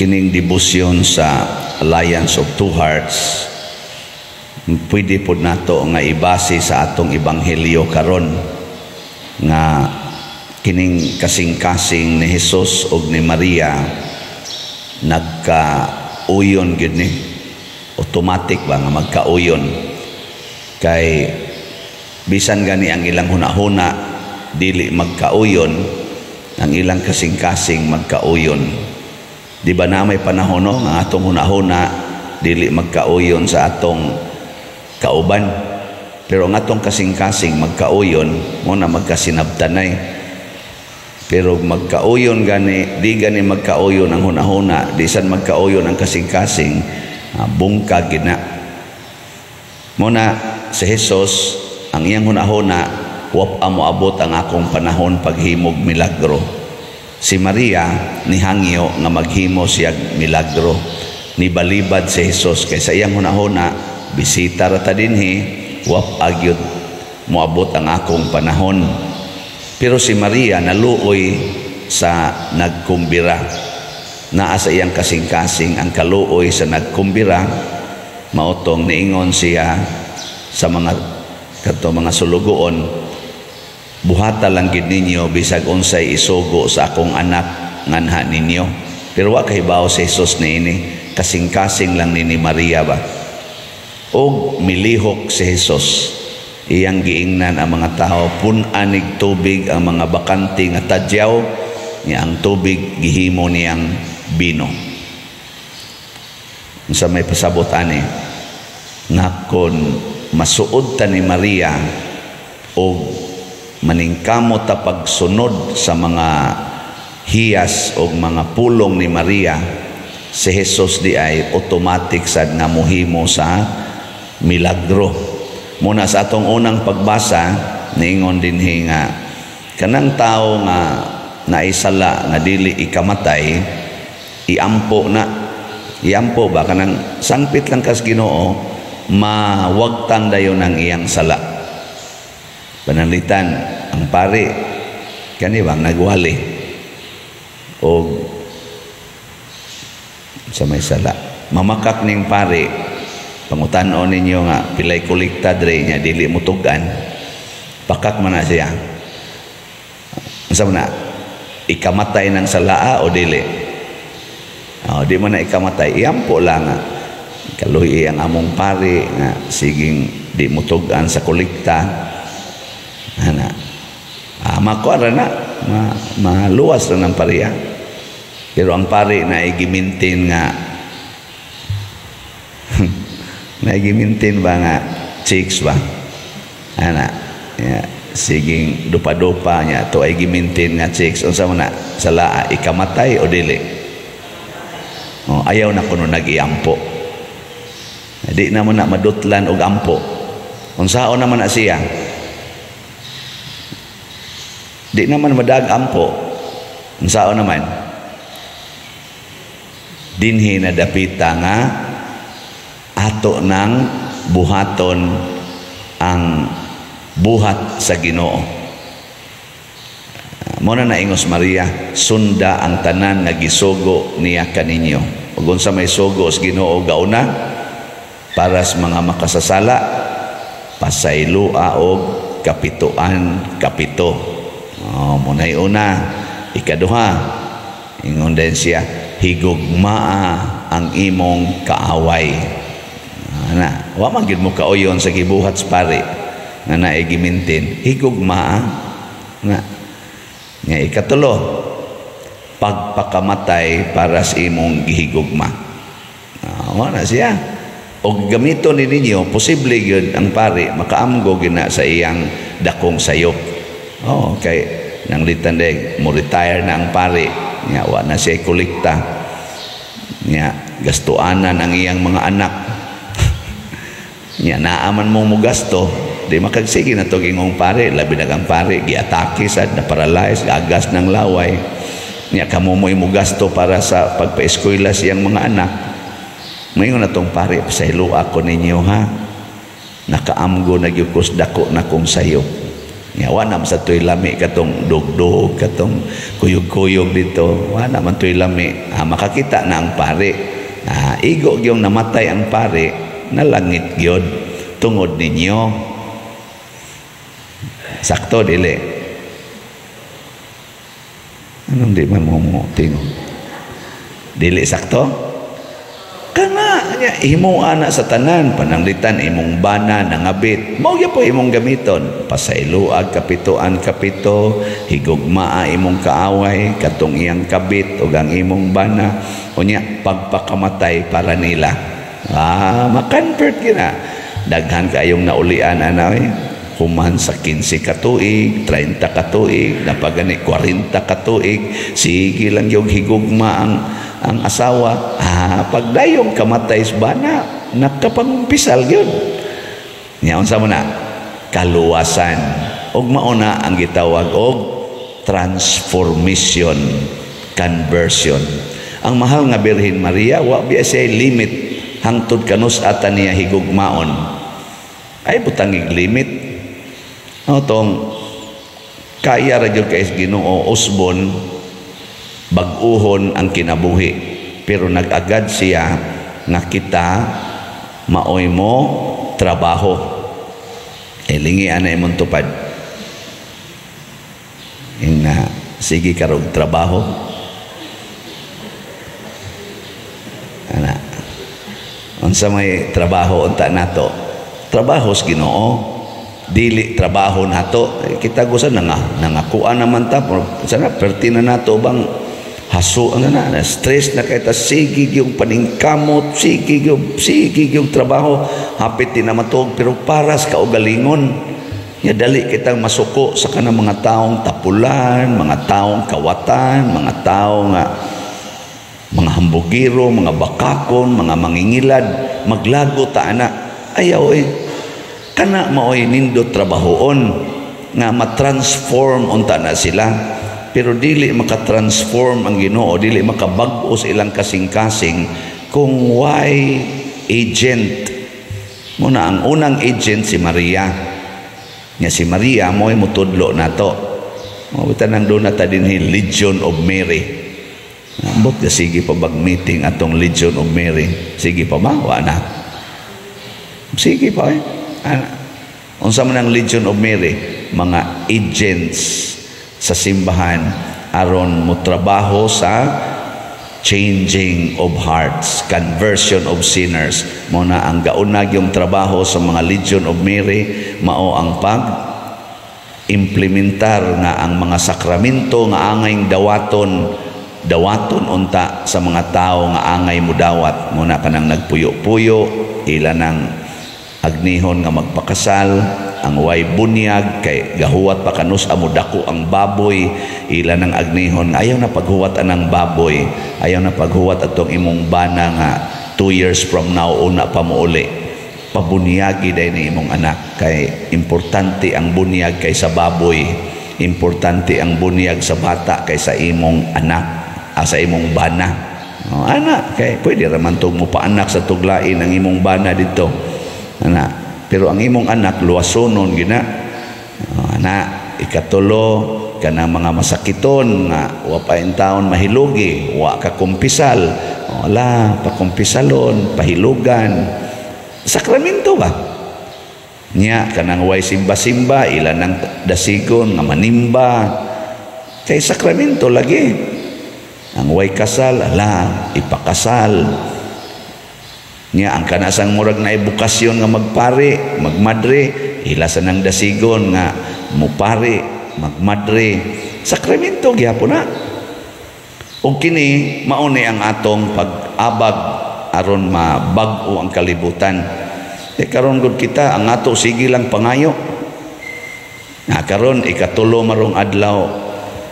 kining debosyon sa Alliance of Two Hearts pwede po nato nga ibase sa atong ebanghelyo karon nga kining kasing-kasing ni Hesus ug ni Maria nagka-uyon gid ni. Automatic ba nga magka-uyon? Kay bisan gani ang ilang hunahuna dili magka-uyon ang ilang kasing-kasing magka-uyon Di ba na may panahon no, nga atong hunahuna dili magkauyon sa atong kauban. Pero ang atong kasing-kasing magkauyon mo na magkasinabtanay. Pero magkauyon gani, di gani magkauyon ang hunahuna, di san magkauyon ang kasing-kasing, uh, bungkag gina. Muna si Jesus, ang iyang hunahuna, wap amo abot ang akong panahon paghimog milagro Si Maria ni hangyo nga maghimo siya milagro. Ni balibad si Jesus kay sa iyang hunahuna bisita ra ta dinhi wap agyud moabot ang akong panahon. Pero si Maria naluoy sa nagkumbira. Naa sa iyang kasing-kasing ang kaluoy sa nagkumbira mautong niingon siya sa mga kato mga sulugoon buhata lang gid ninyo bisag unsay isugo sa akong anak nganha ninyo. Pero wa kahibaw sa Jesus niini kasing-kasing lang ni, ni Maria ba. Og milihok si Jesus. Iyang giingnan ang mga tao punanig tubig ang mga bakante nga tadyaw niya ang tubig gihimo niyang bino. Sa may pasabot ani? Nga masuod ta ni Maria og maningkamot ta pagsunod sa mga hiyas o mga pulong ni Maria si Jesus di ay automatic sad nga muhimo sa milagro. Muna sa atong unang pagbasa niingon din nga kanang tao nga naisala nga dili ikamatay iampo na. Iampo ba? Kanang sangpit lang kas Ginoo mawagtang dayon ang iyang sala panalitan ang pari kani bang nagwali. O sa may sala. Mamakak ning pari pangutan-on ninyo nga pilay kolekta dre nya dili mutugan pakak man na siya. Unsa na ikamatay ng salaa o dili? Oh, di man na ikamatay. Iyampo lang nga kaluhi ang among pari nga siging di mutugan sa kolekta ana. Ah, makuara na. Ma, maluwas na ng pariya pero ang pari na igimintin nga. Na igimintin ba nga chicks ba? Ana ya, siging dupa-dupa niya to ay gimintin nga chicks. Unsa man na sala ikamatay o dili? Oh, ayaw na kuno nagiampo. Di na mo na madutlan og ampo. Unsaon naman na siya Di naman madag ampo. Unsao naman? Dinhi na dapita nga ato ng buhaton ang buhat sa Ginoo. Muna na ingos Maria, sunda ang tanan nga gisugo niya kaninyo. Ug sa may sugo sa Ginoo gauna para sa mga makasasala pasaylua og kapituan kapito Oh, munay una, ikaduha, ingon din siya, higugmaa ang imong kaaway. Ana, wa man gid mo kaoyon sa gibuhat pare nga naay gimintin, higugmaa na nga ikatulo, pagpakamatay para sa imong gihigugma. Ah, na siya. O gamito ni ninyo, posible yun ang pare, makaamgo gina sa iyang dakong sayop. Oh, kay nang litande mo retire na ang pare nya wa na siya kolekta nya gastuanan ang iyang mga anak. Nya naaman mo mo gasto di makagsige na to gingong pare labi na kang pare giatake sad na paralyze gagas ng laway. Nya kamo mo mo gasto para sa pagpa-eskwela siyang mga anak. Mayon na tong pare pasaylo ako ninyo ha? Nakaamgo nagyukos dako na kong sayo Nga wa na sa tuy lami katong dugdog katong kuyog-kuyog dito. Wa na man tuy lami. Ah, makakita na ang pare. Ah, igo gyung namatay ang pare, nalangit gyud tungod ninyo. Sakto dili. Anong di man mo mo tingog? Dili sakto? Kana nya imo ana sa tanan pananglitan imong bana nangabit. Mao po imong gamiton. Pasailuag kapituan kapito, higugmaa imong kaaway katong iyang kabit ug ang imong bana. Unya pagpakamatay para nila. Ah, makonvert gina. Daghan kayong naulian ana eh. Human sa 15 katuig, 30 katuig, napagani 40 katuig, sige lang yung higugma ang ang asawa, ah, pagdayong kamatay sa bana, nakapangumpisal yun. Ngayon sa na, kaluwasan. Og mauna ang gitawag og transformation, conversion. Ang mahal nga Birhen Maria, wa biya siya limit hangtod kanus ata niya higugmaon. Ay butangig limit. No, tong kaya ra jud kay Ginoo usbon baguhon ang kinabuhi. Pero nagagad siya nga kita maoy mo trabaho. Ilingi ana imong tupad. Ina sige karog trabaho. Ana unsa may trabaho unta nato? Trabaho sa Ginoo dili trabaho nato kita gusto nga nangakuan naman ta. Sana perti na nato bang haso ang na, stress na kaya ta. Sigig yung paningkamot. Sigig yung sigig yung trabaho. Hapit din na matog pero paras ka ugalingon ya dali kitang masuko sa kanang mga taong tapulan mga taong kawatan mga taong nga mga hambugiro mga bakakon mga mangingilad. Maglago ta ana. Ayaw eh kana maoy nindot trabahoon nga matransform unta na sila. Pero dili makatransform ang Ginoo dili makabag-o sa ilang kasing-kasing kung why agent. Muna ang unang agent si Maria. Nga si Maria mo ay mutudlo nato mo nang doon ta dinhi Legion of Mary. Ambot ka sige pa bag meeting atong Legion of Mary. Sige pa ba wa na. Sige pa eh unsa man ang Legion of Mary? Mga agents sa simbahan aron mo trabaho sa changing of hearts, conversion of sinners. Muna ang gaunag yung trabaho sa mga Legion of Mary, mao ang pag implementar nga ang mga sakramento nga angay dawaton. Dawaton unta sa mga tao nga angay mo dawat. Muna kanang nagpuyo-puyo. Ila ng agnihon nga magpakasal ang way bunyag kay gahuwat pa kanus amo dako ang baboy. Ila ng agnihon ayaw na paghuwat anang baboy. Ayaw na paghuwat atong imong bana nga two years from now una pa mo uli. Pabunyagi day ni imong anak kay importante ang bunyag kay sa baboy. Importante ang bunyag sa bata kay sa imong anak ah, sa imong bana. Oh, anak kay pwede raman tog mo pa anak sa tuglain ang imong bana dito anak pero ang imong anak luwasonon gina. Uh, na ikatulo kanang mga masakiton nga wa pa taon mahilugi, wa ka kumpisal. Wala, pakumpisalon, pahilugan. Sakramento ba? Nya kanang way simba-simba ila nang dasigon nga manimba. Kay sakramento lagi. Ang way kasal, ala, ipakasal Nya ang kanasang murag na edukasyon nga magpare, magmadre, ilasan ng dasigon nga mupare, magmadre. Sakramento gyapon na. Ug kini mauni ang atong pag-abag aron mabag-o ang kalibutan. E karon gud kita ang ato sige lang pangayo. Na karon ikatulo marong adlaw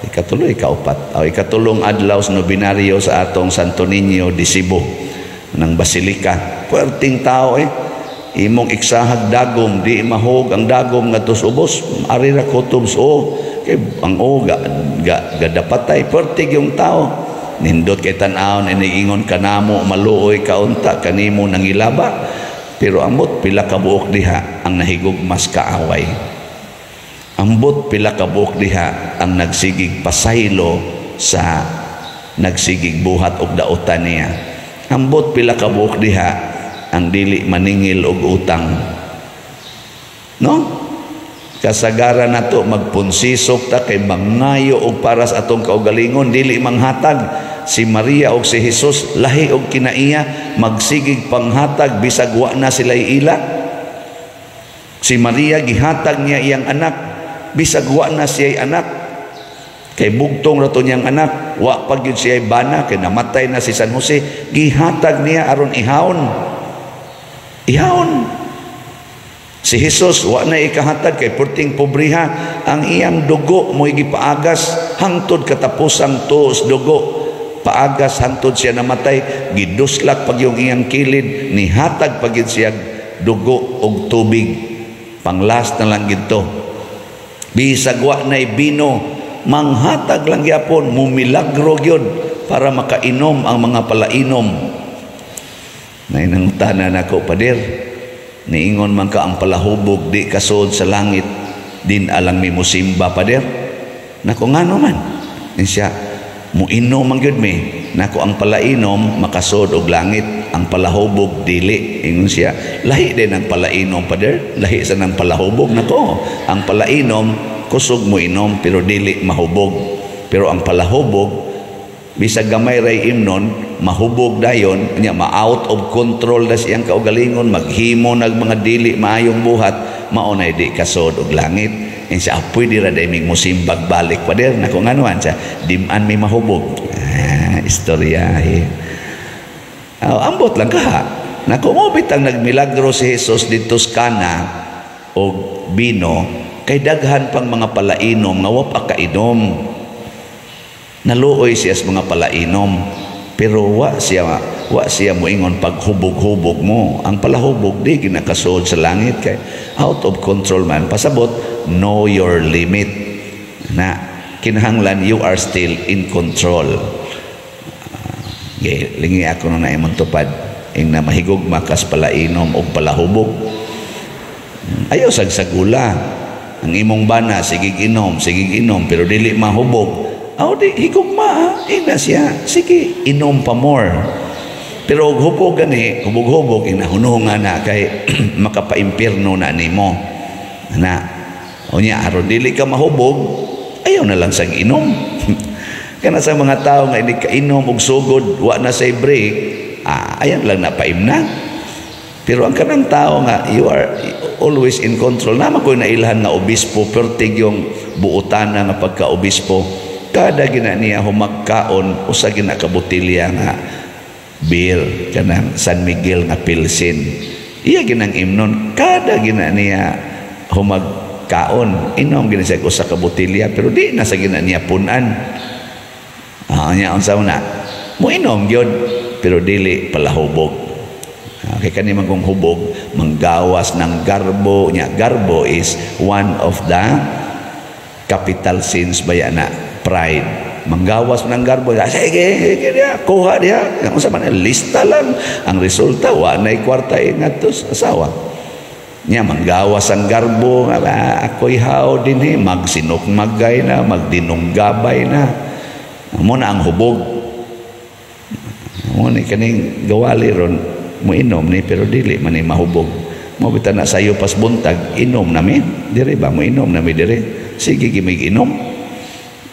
ikatulo ikaupat o ikatulong adlaw sa nobinaryo sa atong Santo Niño de Cebu ng basilika. Puwerting tao eh. Imong iksahag dagom, di mahog ang dagom nga tos ubos. Ari ra kutob so. Kay ang o ga, ga, dapatay. Puwertig yung tao. Nindot kay tanawon iniingon kanamo maluoy kaunta kanimo nang ilaba. Pero amot pila ka buok diha ang nahigog mas kaaway. ambot pila ka buok diha ang nagsigig pasaylo sa nagsigig buhat og dautan niya ambot pila ka buok diha ang dili maningil og utang. No? Kasagaran nato magpunsisok ta kay mangayo og para sa atong kaugalingon. Dili manghatag si Maria og si Jesus lahi og kinaiya magsigig panghatag bisag wa na sila ila. Si Maria gihatag niya iyang anak bisag wa na siya anak kay bugtong rato niyang anak wa pag yun siya bana kay namatay na si San Jose gihatag niya aron ihawon ihawon Si Jesus, wa na ikahatag kay purting pobriha, ang iyang dugo mo gipaagas hangtod katapusang tuos dugo. Paagas hangtod siya namatay, giduslak pag yung iyang kilid, nihatag pagid siya dugo og tubig. Panglas na lang gito. Bisag wa na bino, manghatag lang gyapon, mumilagro gyud para makainom ang mga palainom. Nainangutana na ko, Padir, niingon man ka ang palahubog di kasod sa langit din alang mi musimba pader. Nako ngano man? Siya muinom man gyud mi. Nako ang palainom makasod og langit. Ang palahubog dili. Ingon siya lahi din ang palainom pader. Lahi sa nang palahubog nako. Ang palainom kusog mo inom pero dili mahubog. Pero ang palahubog bisag gamay ray imnon mahubog dayon nya ma-out of control na siyang kaugalingon maghimo nag mga dili maayong buhat maunay di kasod og langit. In siya apoy dira day mig musimbag balik pa der nako nganuan siya diman may mahubog. Ah, istorya eh. oh, ambot lang ka nako mo bitang nagmilagro si Jesus dito sa Kana og bino kay daghan pang mga palainom nga wa pa kainom. Naluoy siya sa mga palainom pero wa siya wa siya moingon paghubog-hubog mo. Ang palahubog di ginakasod sa langit kay out of control man. Pasabot know your limit. Na kinahanglan you are still in control. Uh, lingi ako na naimong tupad ing na mahigog makas palainom o palahubog. Ayaw sagsagula ang imong bana sige inom sige inom pero dili mahubog Aw di higugma, ina siya. Sige, inom pa more. Pero hubog gani, hubog-hubog inahunungan na kay makapaimpirno na nimo. Na unya aron dili ka mahubog, ayaw na lang sang inom. Kana sa mga tao nga hindi ka inom og sugod, wa na say break, ah, ayan lang na paimna. Pero ang kanang tao nga, you are always in control. Naman ko na ilhan nga obispo, pertig yung buutan nga pagka-obispo. Kada gina niya humagkaon usa gina kabutilya nga beer kanang San Miguel nga pilsin. Iya ginang imnon. Kada gina niya humagkaon inom gina siya usa ka butilya pero di na sa gina niya punan. Ah nya unsa na mo inom gyud. Pero dili palahubog Okay, kani magong hubog, manggawas ng garbo. Nya. Garbo is one of the capital sins bayana pride. Manggawas ng garbo. Sige sige dia kuha dia. Ang sa man lista lang. Ang resulta wa nay kwarta ingat to asawa. Niya manggawas ang garbo. Nga ako'y haw din eh. Magsinok magay na magdinong na. Mo na ang hubog. Mo ni kaning gawali ron mo inom ni pero dili man ni mahubog mo bitan na sayo pas buntag inom nami dire ba mo inom nami dire sige gimig inom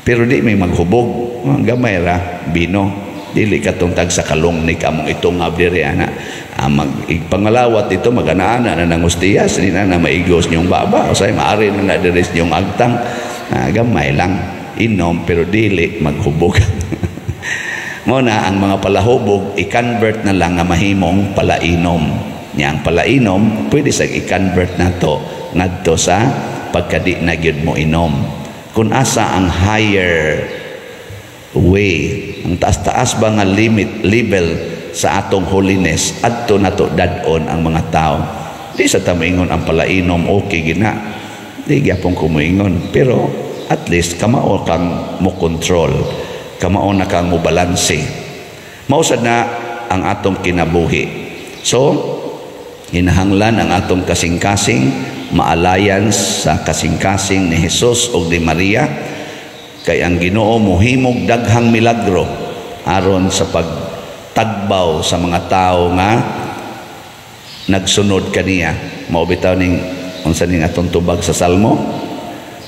pero di may maghubog. Ang gamay ra, bino. Dili katong tag sa kalong ni kamong itong abdiri ana. Ah, mag pangalawat ito maganaana na nang ustiyas ni na, na maigos niyong baba o say maari na na deres niyong agtang. Ah, gamay lang inom pero dili maghubog. mo na ang mga palahubog i-convert na lang nga mahimong palainom. Nya ang palainom pwede sa i-convert na to ngadto sa pagkadi na gyud mo inom. Kung asa ang higher way ang taas-taas ba nga limit level sa atong holiness adto nato dadon ang mga tao. Di sa tamaingon ang palainom okay gina. Di gyapon ko moingon pero at least kamao kang mo control kamao na kang mo balanse. Mausad na ang atong kinabuhi. So hinahanglan ang atong kasing-kasing maalayan sa kasing-kasing ni Jesus o ni Maria. Kay ang Ginoo mohimog daghang milagro aron sa pagtagbaw sa mga tao nga nagsunod kaniya mao bitaw ning unsa ning atong tubag sa salmo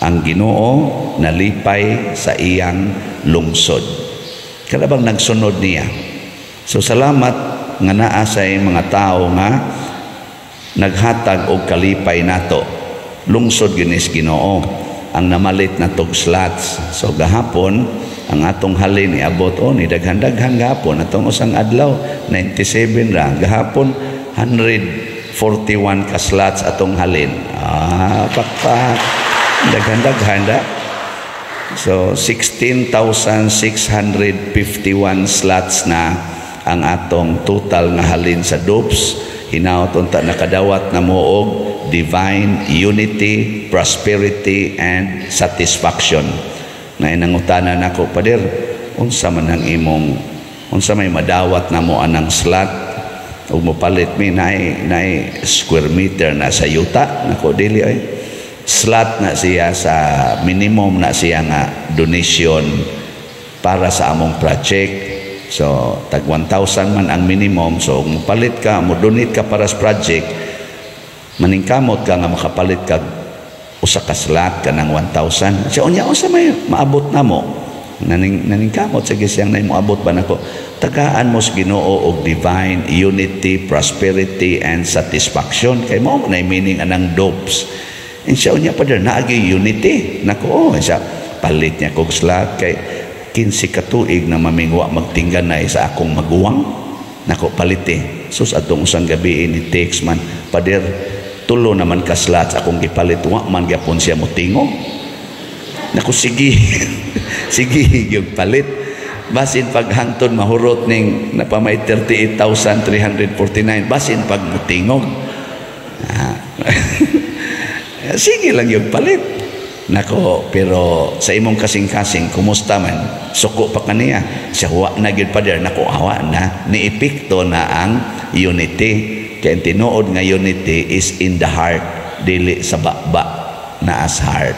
ang Ginoo nalipay sa iyang lungsod. Kada bang nagsunod niya? So salamat nga naa sa mga tao nga naghatag og kalipay nato. Lungsod ginis Ginoo. Ang namalit na tog slots. So gahapon ang atong halin iabot o ni daghan-daghan gahapon atong usang adlaw 97 ra. Gahapon 141 ka slots atong halin. Ah pakpak daghan-daghan da so 16,651 slots na ang atong total nga halin sa dopes hinaot unta nakadawat na moog divine unity, prosperity, and satisfaction. Na inangutana nako pader, unsa man ang imong unsa may madawat na mo anang slot? Ug mopalit mi nay nay square meter na sa yuta. Nako dili ay slot na siya sa minimum na siya nga donation para sa among project So, tag 1,000 man ang minimum. So, kung palit ka, mo donate ka para sa project, maningkamot ka nga makapalit ka usa ka slot ka ng 1,000. So, unya, usa may maabot na mo. Naning, naningkamot, sige siyang na moabot ba na ko. Tagaan mo sa ginoo og divine unity, prosperity, and satisfaction. Kay mo, na meaning anang dopes. And siya, unya pa na naagi unity. Nako, oh, siya, palit niya kog slot. Kay, 15 katuig na mamingwa magtingganay sa akong maguwang. Nako palite sus atong usang gabi ni text man. Pader tulo naman ka slots akong gipalit. Wa man gyapon siya motingo nako sige. Sige yung palit. Basin paghangton mahurot ning napamay 38,349 basin pag mutingog. Ah. sige lang yung palit Nako, pero sa imong kasing-kasing, kumusta man? Suko pa kaniya. Siya wa na gyud pa der nako awa na ni epekto na ang unity. Kaya tinuod nga unity is in the heart, dili sa baba na as heart.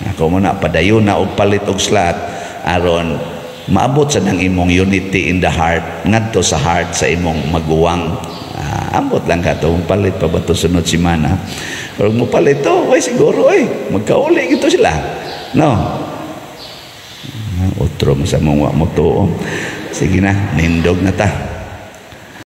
Nako mo na padayon na og palit og slat aron maabot sa nang imong unity in the heart ngadto sa heart sa imong maguwang. Ah, ambot lang ka to palit pa ba to sunod semana. Pero mo palit to, ay siguro ay magkauli ito sila. No. Otro sa mga mo to. Sige na, nindog na ta.